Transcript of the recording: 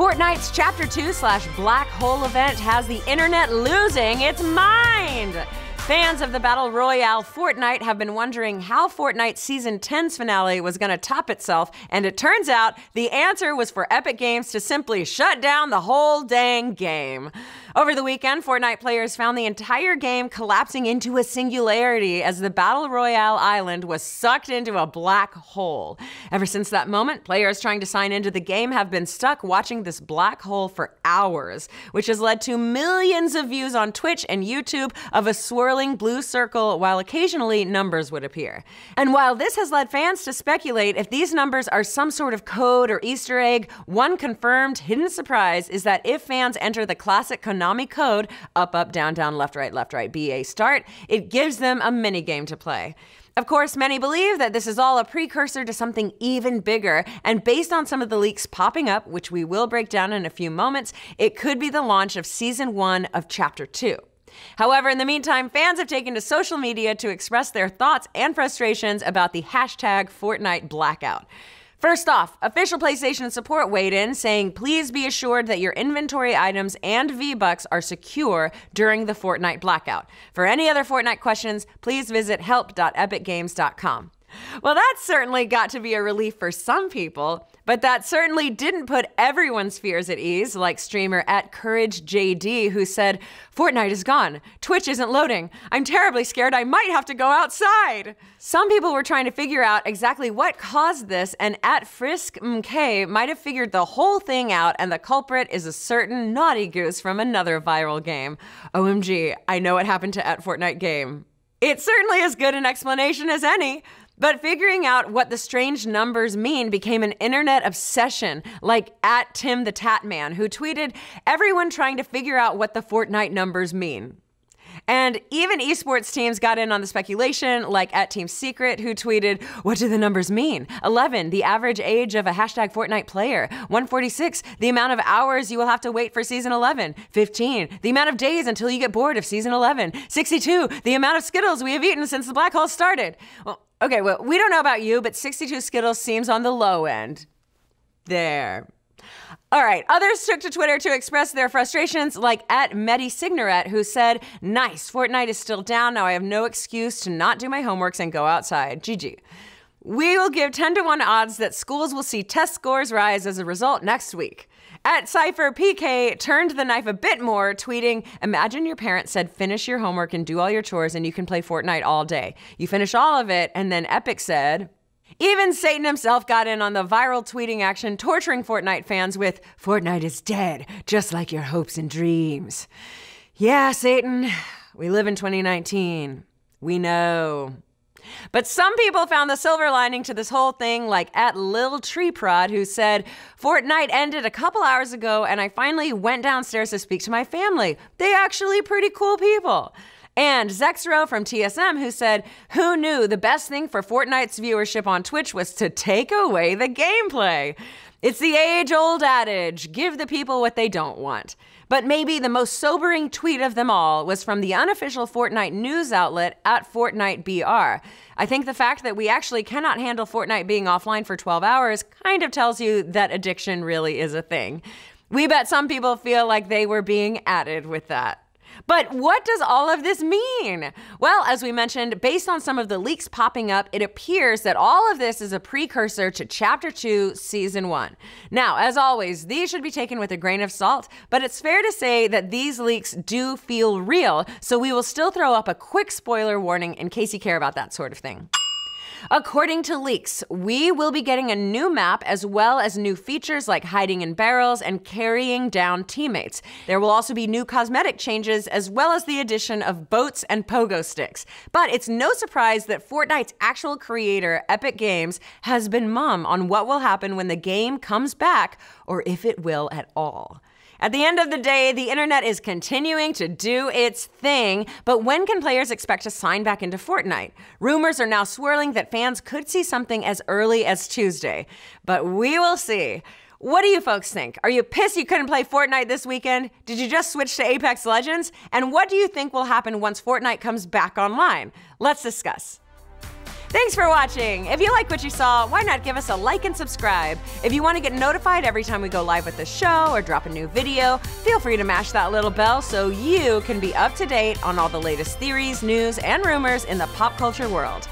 Fortnite's Chapter 2 slash Black Hole event has the internet losing its mind. Fans of the Battle Royale Fortnite have been wondering how Fortnite Season 10's finale was going to top itself, and it turns out the answer was for Epic Games to simply shut down the whole dang game. Over the weekend, Fortnite players found the entire game collapsing into a singularity as the Battle Royale island was sucked into a black hole. Ever since that moment, players trying to sign into the game have been stuck watching this black hole for hours, which has led to millions of views on Twitch and YouTube of a swirling blue circle while occasionally numbers would appear. And while this has led fans to speculate if these numbers are some sort of code or Easter egg, one confirmed hidden surprise is that if fans enter the classic Konami code up, up, down, down, left, right, left, right, BA start, it gives them a mini game to play. Of course, many believe that this is all a precursor to something even bigger, and based on some of the leaks popping up, which we will break down in a few moments, it could be the launch of Season 1 of Chapter 2. However, in the meantime, fans have taken to social media to express their thoughts and frustrations about the hashtag Fortnite blackout. First off, official PlayStation support weighed in saying, please be assured that your inventory items and V-Bucks are secure during the Fortnite blackout. For any other Fortnite questions, please visit help.epicgames.com. Well, that certainly got to be a relief for some people. But that certainly didn't put everyone's fears at ease, like streamer at Courage JD, who said, Fortnite is gone. Twitch isn't loading. I'm terribly scared I might have to go outside. Some people were trying to figure out exactly what caused this, and at Frisk MK might have figured the whole thing out, and the culprit is a certain naughty goose from another viral game. OMG, I know what happened to at Fortnite game. It's certainly as good an explanation as any. But figuring out what the strange numbers mean became an internet obsession, like at Tim the Tatman, who tweeted, Everyone trying to figure out what the Fortnite numbers mean. And even esports teams got in on the speculation, like at Team Secret, who tweeted, What do the numbers mean? 11, the average age of a hashtag Fortnite player. 146, the amount of hours you will have to wait for season 11. 15, the amount of days until you get bored of season 11. 62, the amount of Skittles we have eaten since the black hole started. Well, Okay, well, we don't know about you, but 62 Skittles seems on the low end. There. All right, others took to Twitter to express their frustrations, like at Medi Signoret, who said, Nice, Fortnite is still down. Now I have no excuse to not do my homeworks and go outside. GG. We will give 10 to 1 odds that schools will see test scores rise as a result next week. At Cypher PK turned the knife a bit more, tweeting, Imagine your parents said, finish your homework and do all your chores and you can play Fortnite all day. You finish all of it, and then Epic said, even Satan himself got in on the viral tweeting action, torturing Fortnite fans with, Fortnite is dead, just like your hopes and dreams. Yeah, Satan, we live in 2019. We know. But some people found the silver lining to this whole thing, like at Lil Tree Prod, who said, Fortnite ended a couple hours ago, and I finally went downstairs to speak to my family. They actually pretty cool people. And Zexrow from TSM, who said, Who knew the best thing for Fortnite's viewership on Twitch was to take away the gameplay? It's the age old adage give the people what they don't want. But maybe the most sobering tweet of them all was from the unofficial Fortnite news outlet at Fortnite BR. I think the fact that we actually cannot handle Fortnite being offline for 12 hours kind of tells you that addiction really is a thing. We bet some people feel like they were being added with that. But what does all of this mean? Well, as we mentioned, based on some of the leaks popping up, it appears that all of this is a precursor to Chapter 2, Season 1. Now, as always, these should be taken with a grain of salt, but it's fair to say that these leaks do feel real, so we will still throw up a quick spoiler warning in case you care about that sort of thing. According to leaks, we will be getting a new map as well as new features like hiding in barrels and carrying down teammates. There will also be new cosmetic changes as well as the addition of boats and pogo sticks. But it's no surprise that Fortnite's actual creator, Epic Games, has been mum on what will happen when the game comes back or if it will at all. At the end of the day, the internet is continuing to do its thing, but when can players expect to sign back into Fortnite? Rumors are now swirling that fans could see something as early as Tuesday, but we will see. What do you folks think? Are you pissed you couldn't play Fortnite this weekend? Did you just switch to Apex Legends? And what do you think will happen once Fortnite comes back online? Let's discuss. Thanks for watching. If you like what you saw, why not give us a like and subscribe? If you want to get notified every time we go live with the show or drop a new video, feel free to mash that little bell so you can be up to date on all the latest theories, news, and rumors in the pop culture world.